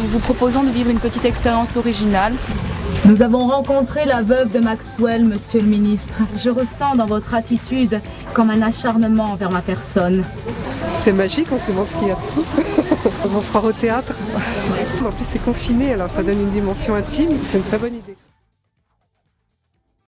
nous vous proposons de vivre une petite expérience originale. Nous avons rencontré la veuve de Maxwell, monsieur le ministre. Je ressens dans votre attitude comme un acharnement envers ma personne. C'est magique, hein, on se demande ce qu'il y a dessous. on se croire au théâtre. En plus c'est confiné, alors ça donne une dimension intime, c'est une très bonne idée.